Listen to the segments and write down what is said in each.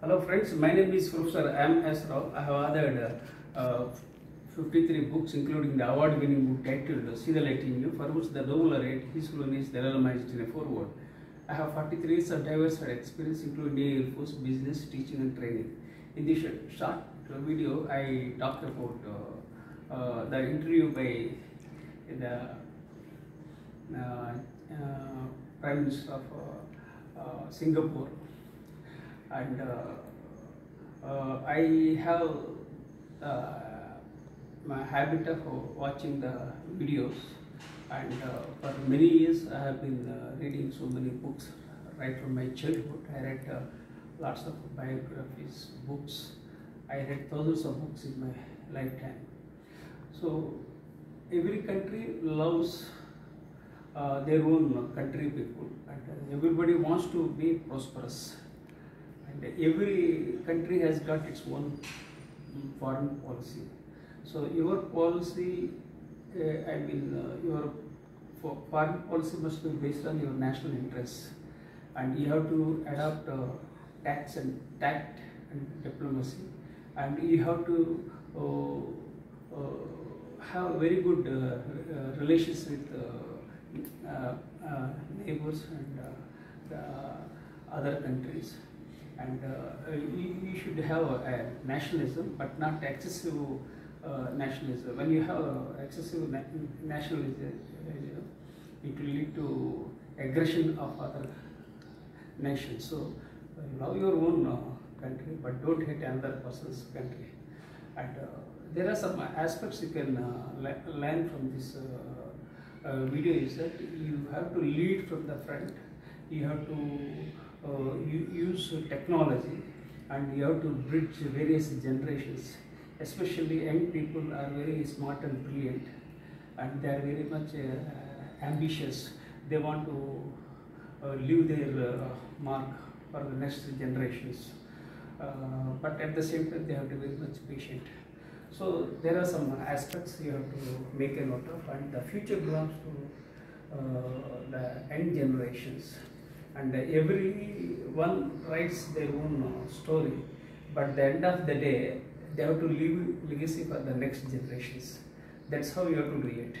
Hello friends, my name is Professor M. S. Rao. I have authored uh, 53 books including the award-winning book titled See the Light in You for which the Nobel laureate his role is telenomized in a foreword. I have 43 years of diverse experience including Air Force, business, teaching and training. In this short video, I talked about uh, uh, the interview by the uh, uh, Prime Minister of uh, Singapore and uh, uh, I have uh, my habit of watching the videos and uh, for many years I have been uh, reading so many books right from my childhood. I read uh, lots of biographies, books. I read thousands of books in my lifetime. So every country loves their own country people and everybody wants to be prosperous every country has got its own foreign policy. So your policy uh, i mean uh, your fo- foreign policy must be based on your national interests. And you have to adopt uh, tax and tact and diplomacy. And you have to uh, uh, have very good uh, relations with neighbors and the other countries and uh, you, you should have a, a nationalism but not excessive uh, nationalism. When you have uh, excessive na- nationalism uh, it will lead to aggression of other nations. So uh, love your own uh, country but don't hate another person's country. And uh, there are some aspects you can uh, learn from this uh, uh, video is that you have to lead from the front. You have to uh, use technology and you have to bridge various generations. Especially young people are very smart and brilliant and they are very much uh, ambitious. They want to uh, leave their uh, mark for the next generations. Uh, but at the same time they have to be very much patient. So there are some aspects you have to make a note of and the future belongs to uh, the young generations and every one writes their own uh, story. But the end of the day they have to leave legacy for the next generations. That's how you have to it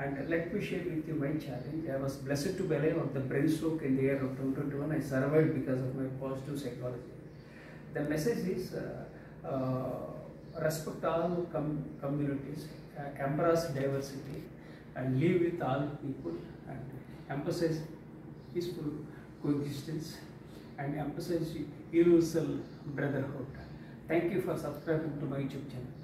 and let me share with you my challenge. I was blessed to be alive of the brain stroke in the year of 2021 i survived because of my positive psychology. The message is uh, uh, respect all com- communities uh, embrace diversity and live with all people and emphasize peaceful coexistence and emphasize universal brotherhood. Thank you for subscribing to my YouTube channel.